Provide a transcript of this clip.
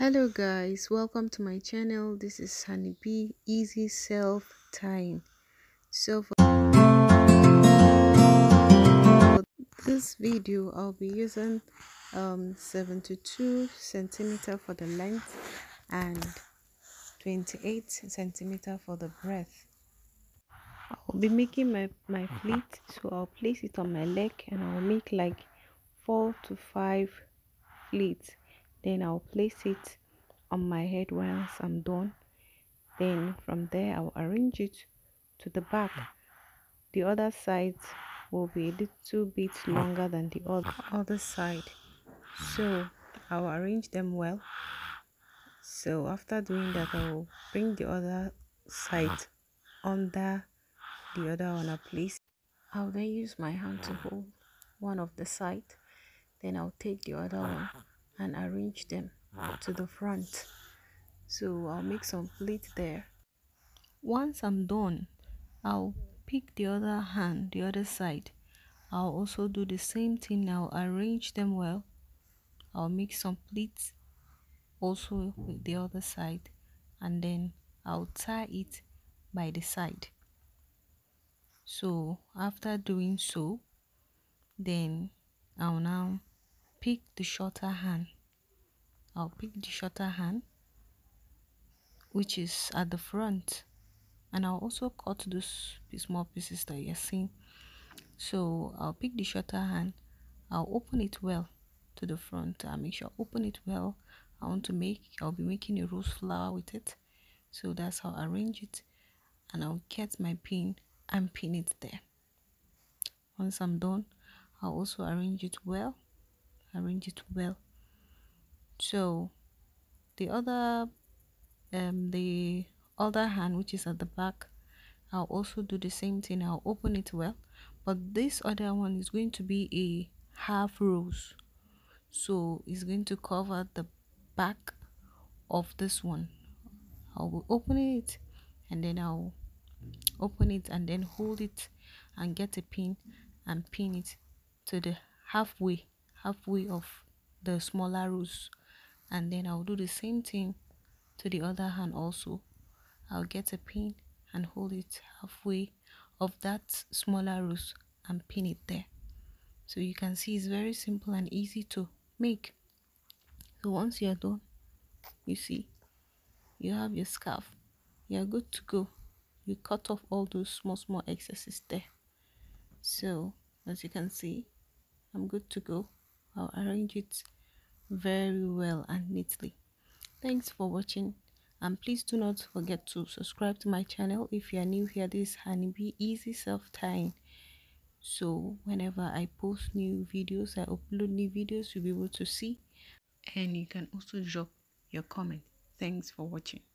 hello guys. Welcome to my channel. This is honeybee easy self tying so for this video i'll be using um 72 centimeter for the length and 28 centimeter for the breadth. I'll be making my my pleat. So i'll place it on my leg and i'll make like four to five pleats then I'll place it on my head once I'm done. Then from there I'll arrange it to the back. The other side will be a little bit longer than the other, other side. So I'll arrange them well. So after doing that I will bring the other side under the other one I place. I'll then use my hand to hold one of the side. Then I'll take the other one and arrange them to the front. So I'll make some pleats there. Once I'm done I'll pick the other hand the other side. I'll also do the same thing. Now arrange them well. I'll make some pleats also with the other side and then I'll tie it by the side. So after doing so then I'll now pick the shorter hand. I'll pick the shorter hand which is at the front. And I'll also cut those small pieces that you're seeing. So I'll pick the shorter hand. I'll open it well to the front. I'll make sure I open it well. I want to make I'll be making a rose flower with it. So that's how I arrange it. And I'll get my pin and pin it there. Once I'm done I'll also arrange it well arrange it well. So the other um the other hand which is at the back I'll also do the same thing. I'll open it well. But this other one is going to be a half rose. So it's going to cover the back of this one. I'll open it and then I'll open it and then hold it and get a pin and pin it to the halfway halfway of the smaller rose and then I'll do the same thing to the other hand also. I'll get a pin and hold it halfway of that smaller rose and pin it there. So you can see it's very simple and easy to make. So once you're done you see you have your scarf. You're good to go. You cut off all those small small excesses there. So as you can see I'm good to go I'll arrange it very well and neatly. Thanks for watching and please do not forget to subscribe to my channel if you are new here. This is Honeybee Easy Self Tying. So whenever I post new videos, I upload new videos, you'll be able to see and you can also drop your comment. Thanks for watching.